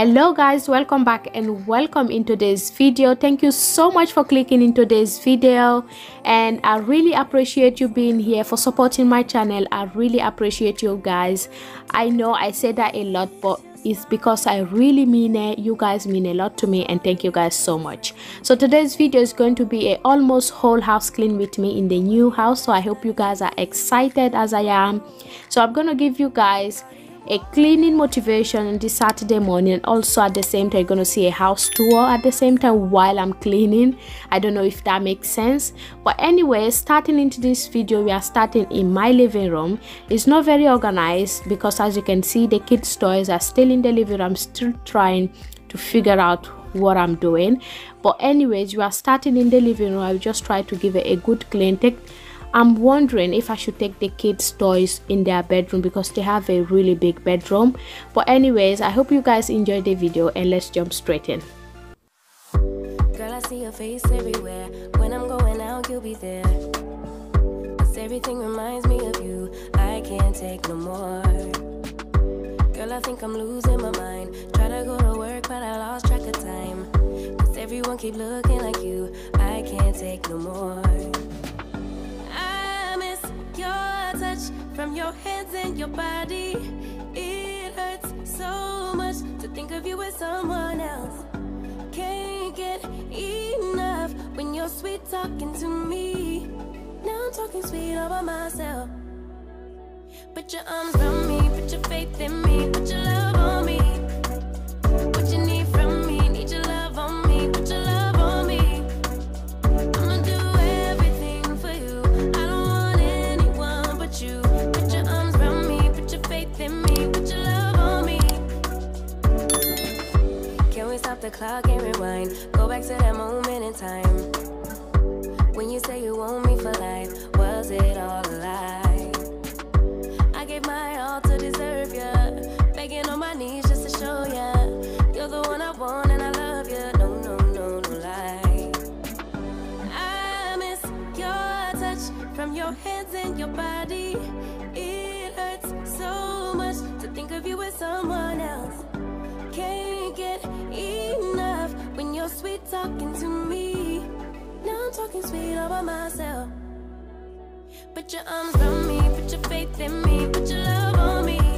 hello guys. Welcome back and welcome in today's video. Thank you so much for clicking in today's video. And i really appreciate you being here for supporting my channel. I really appreciate you guys. I know i say that a lot but it's because i really mean it. You guys mean a lot to me and thank you guys so much. So today's video is going to be a almost whole house clean with me in the new house. So i hope you guys are excited as i am. So i'm gonna give you guys a cleaning motivation this Saturday morning. Also, at the same time, you're gonna see a house tour at the same time while I'm cleaning. I don't know if that makes sense, but anyway, starting into this video, we are starting in my living room. It's not very organized because, as you can see, the kids' toys are still in the living room. I'm still trying to figure out what I'm doing. But anyways, we are starting in the living room. I will just try to give it a good clean. Take I'm wondering if I should take the kids toys in their bedroom because they have a really big bedroom. But anyways I hope you guys enjoyed the video and let's jump straight in. Girl I see your face everywhere. When I'm going out you'll be there. Cause everything reminds me of you. I can't take no more. Girl I think I'm losing my mind. Try to go to work but I lost track of time. Cause everyone keep looking like you. I can't take no more from your hands and your body. It hurts so much to think of you with someone else. Can't get enough when you're sweet talking to me. Now I'm talking sweet all by myself. Put your arms around me, put your faith in me, put your love on me. The clock and rewind. Go back to that moment in time. When you say you want me for life, was it all a lie? I gave my all to deserve you. Begging on my knees just to show you. You're the one I want and I love you. No, no, no, no lie. I miss your touch from your hands and your body. It hurts so much to think of you with someone else. You're sweet talking to me. Now I'm talking sweet all by myself. Put your arms around me, put your faith in me, put your love on me.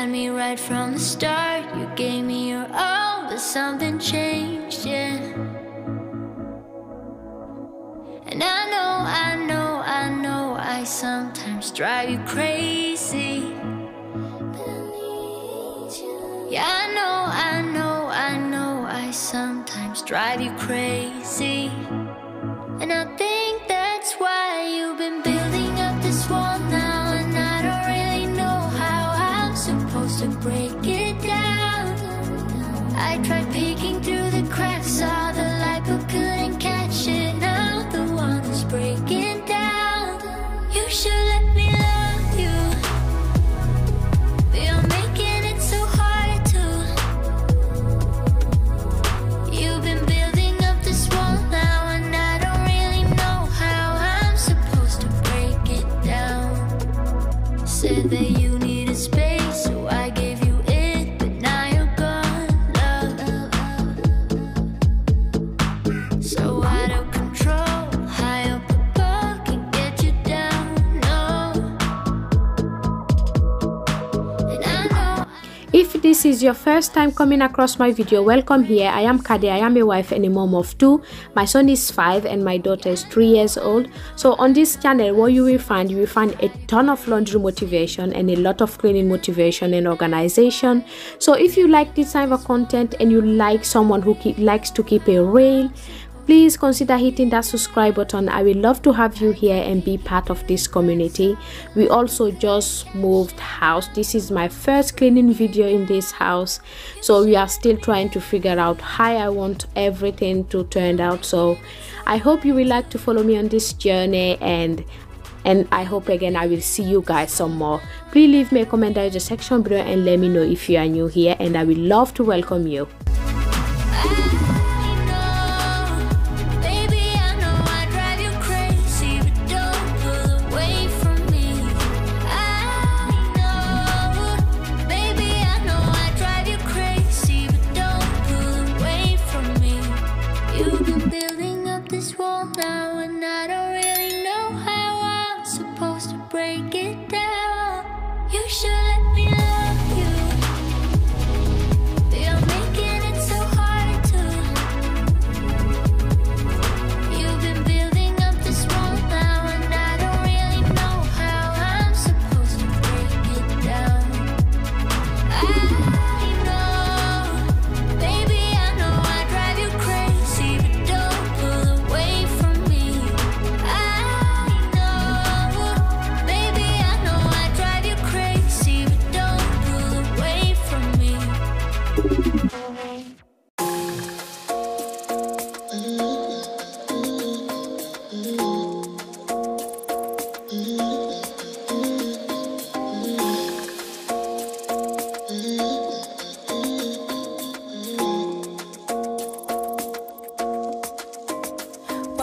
Had me right from the start, you gave me your all, but something changed, yeah. And I know, I know, I know, I sometimes drive you crazy. Yeah, I know, I know, I know, I sometimes drive you crazy. And I think Said that you is your first time coming across my video, welcome here. I am Kade. I am a wife and a mom of two. My son is five and my daughter is three years old. So on this channel, what you will find, you will find a ton of laundry motivation and a lot of cleaning motivation and organization. So if you like this type of content and you like someone who keep, likes to keep a real please consider hitting that subscribe button. I would love to have you here and be part of this community. We also just moved house. This is my first cleaning video in this house. So we are still trying to figure out how i want everything to turn out. So i hope you will like to follow me on this journey and and i hope again i will see you guys some more. Please leave me a comment down in the section below and let me know if you are new here and i will love to welcome you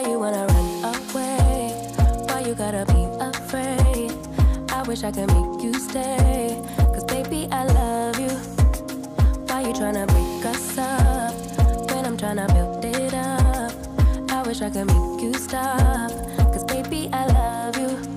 Why you wanna run away? Why you gotta be afraid? I wish I could make you stay. Cause baby, I love you. Why you tryna break us up? When I'm tryna build it up. I wish I could make you stop. Cause baby, I love you.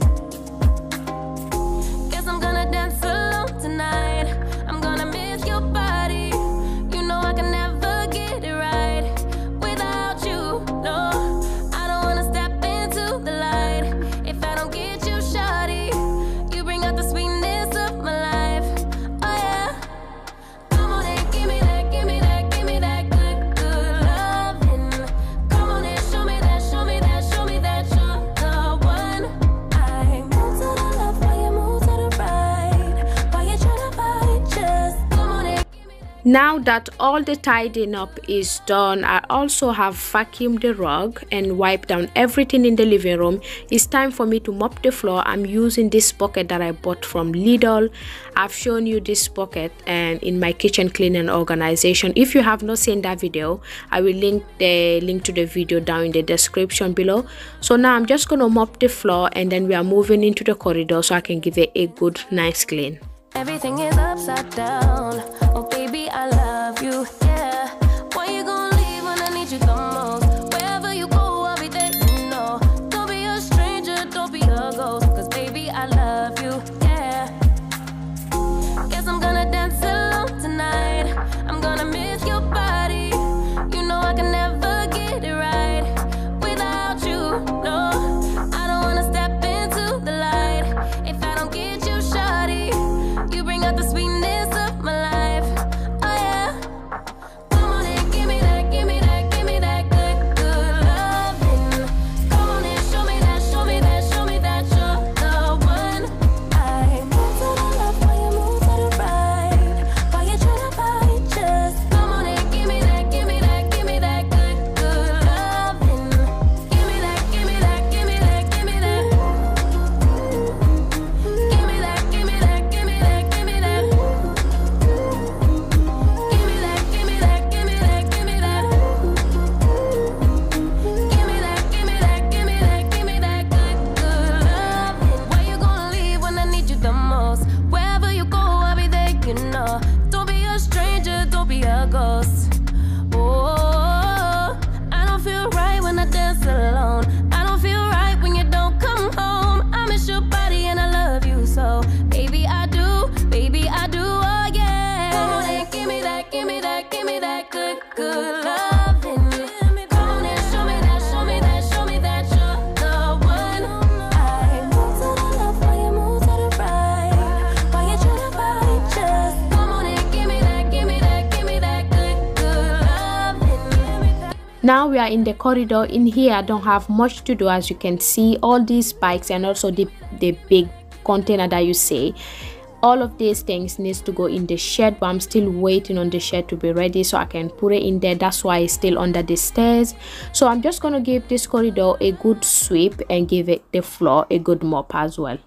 Now that all the tidying up is done, I also have vacuumed the rug and wiped down everything in the living room. It's time for me to mop the floor. I'm using this bucket that I bought from Lidl. I've shown you this bucket and in my kitchen cleaning organization. If you have not seen that video, I will link the link to the video down in the description below. So now I'm just gonna mop the floor and then we are moving into the corridor so I can give it a good nice clean. Everything is upside down. Oh, baby, I love you. Yeah. Why you gonna leave when I need you the most? Wherever you go, I'll be there. You know. Don't be a stranger, don't be a ghost. Cause, baby, I love you. now we are in the corridor. In here i don't have much to do as you can see. All these bikes and also the the big container that you see all of these things needs to go in the shed but i'm still waiting on the shed to be ready so i can put it in there. That's why it's still under the stairs. So i'm just gonna give this corridor a good sweep and give it the floor a good mop as well.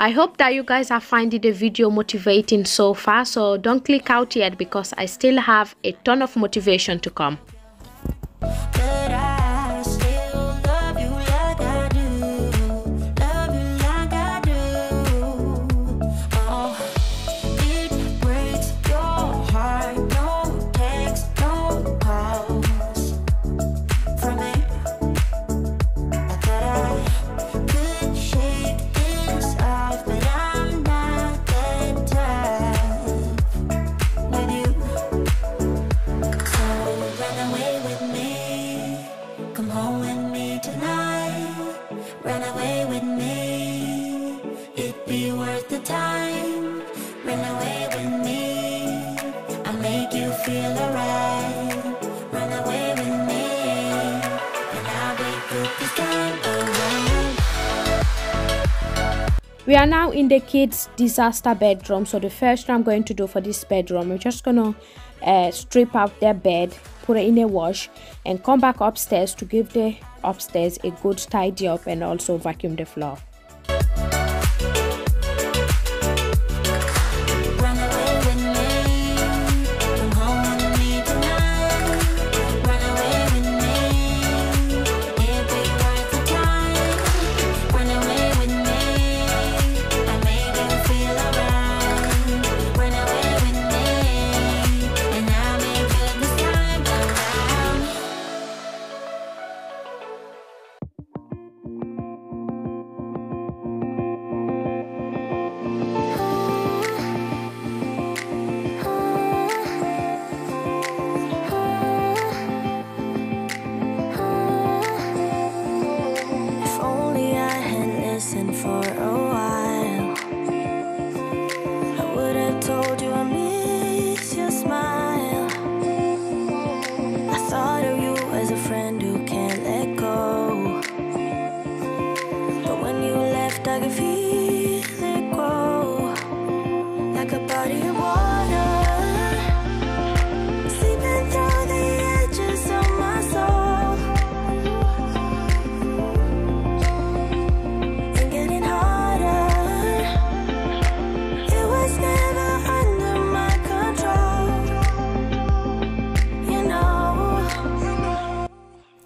i hope that you guys are finding the video motivating so far so don't click out yet because i still have a ton of motivation to come. the kids disaster bedroom. So the first thing i'm going to do for this bedroom we're just gonna uh, strip out their bed put it in a wash and come back upstairs to give the upstairs a good tidy up and also vacuum the floor.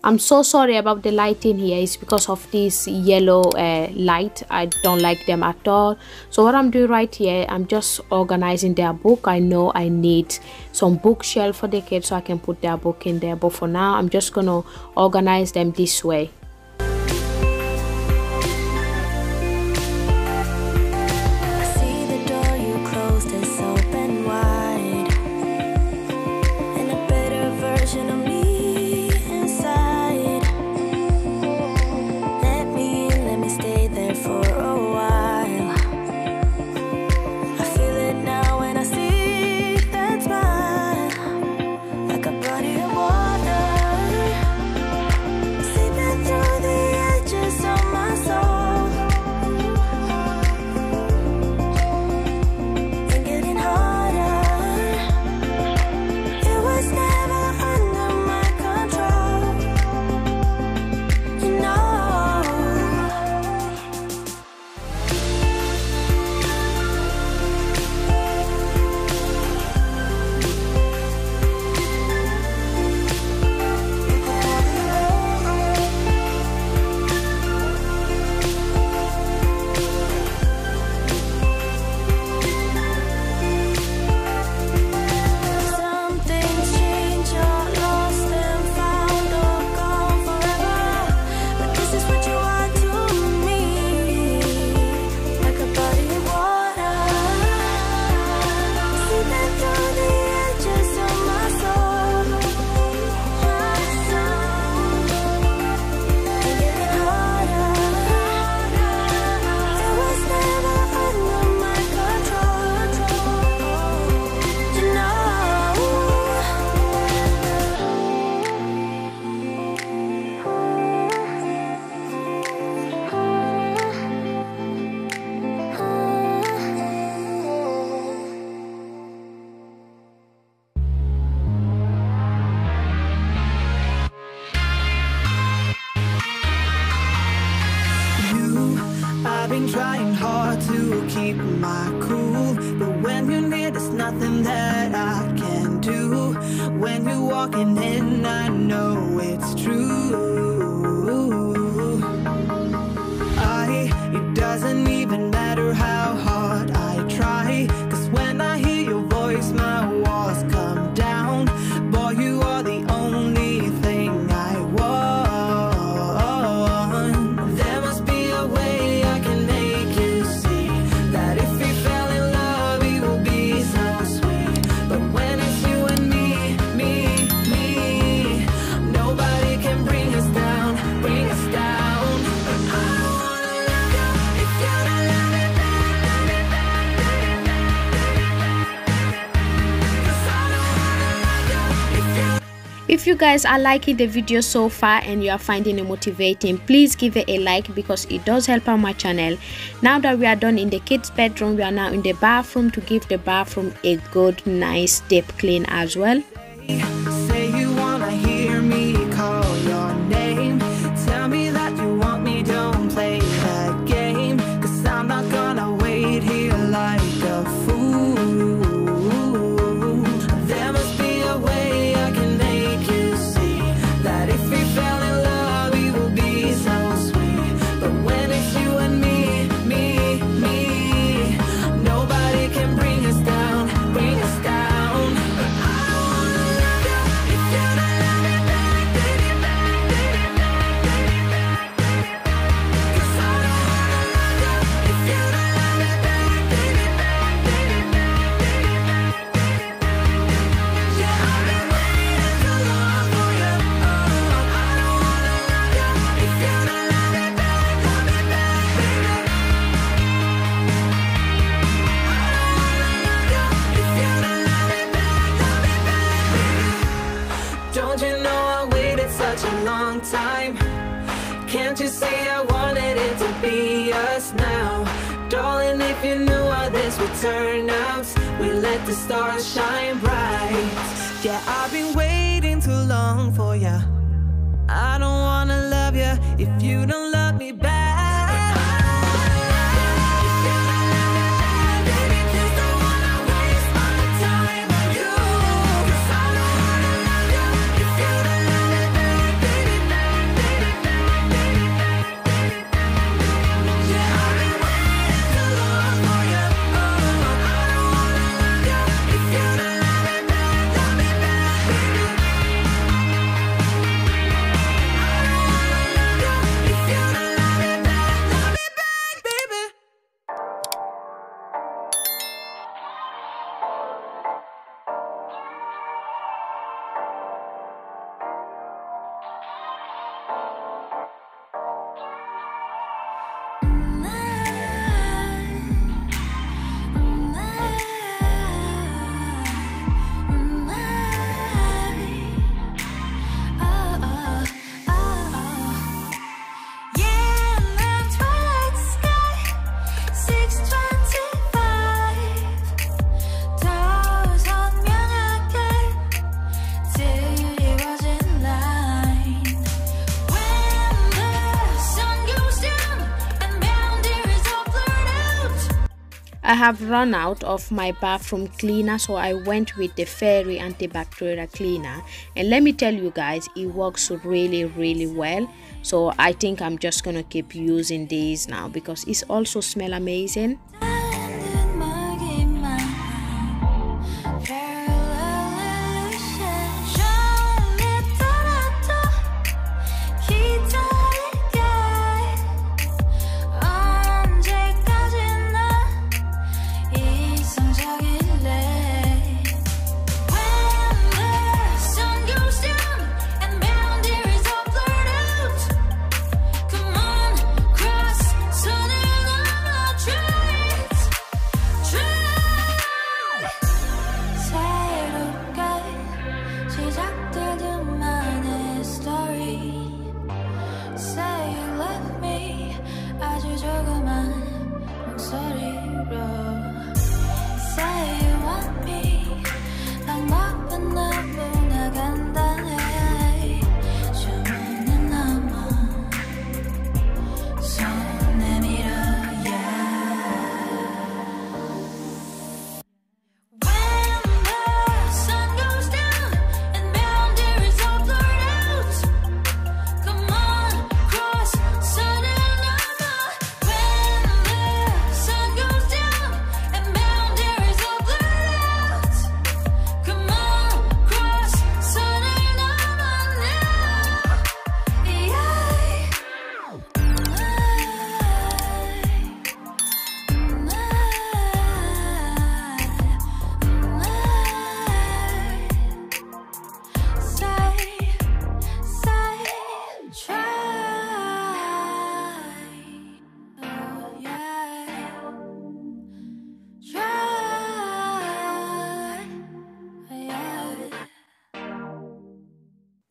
i'm so sorry about the lighting here. It's because of this yellow uh, light. I don't like them at all. So what i'm doing right here i'm just organizing their book. I know i need some bookshelf for the kids so i can put their book in there. But for now i'm just gonna organize them this way. how hard if you guys are liking the video so far and you are finding it motivating please give it a like because it does help out my channel. Now that we are done in the kids bedroom we are now in the bathroom to give the bathroom a good nice deep clean as well. turn out. We let the stars shine bright. Yeah, I've been waiting too long for ya. I don't wanna love ya if you don't I have run out of my bathroom cleaner so I went with the fairy antibacterial cleaner. And let me tell you guys it works really really well. So I think I'm just gonna keep using these now because it's also smell amazing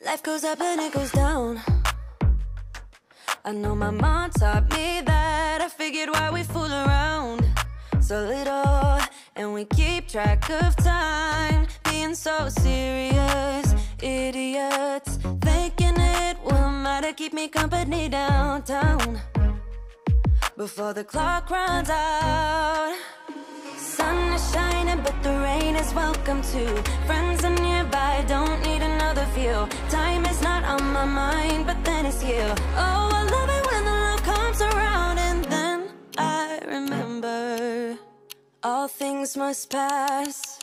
Life goes up and it goes down. I know my mom taught me that. I figured why we fool around so little and we keep track of time. Being so serious, idiots. Thinking it will matter, keep me company downtown before the clock runs out. Sun is shining, but the rain is welcome too. Friends are nearby, don't view. Time is not on my mind, but then it's you. Oh, I love it when the love comes around, and then I remember all things must pass.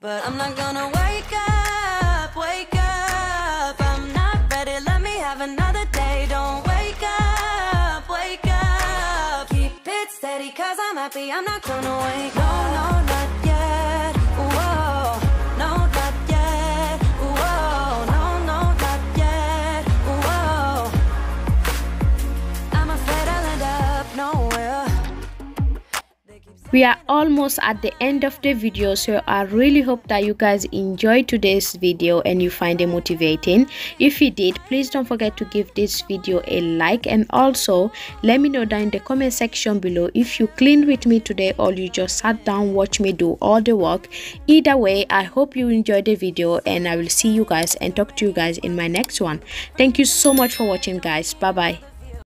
But I'm not gonna wake up, wake up. I'm not ready, let me have another day. Don't wake up, wake up. Keep it steady, cause I'm happy, I'm not gonna wake up. No, no, not we are almost at the end of the video so i really hope that you guys enjoyed today's video and you find it motivating. If you did please don't forget to give this video a like and also let me know down in the comment section below if you cleaned with me today or you just sat down watch me do all the work. Either way i hope you enjoyed the video and i will see you guys and talk to you guys in my next one. Thank you so much for watching guys. Bye bye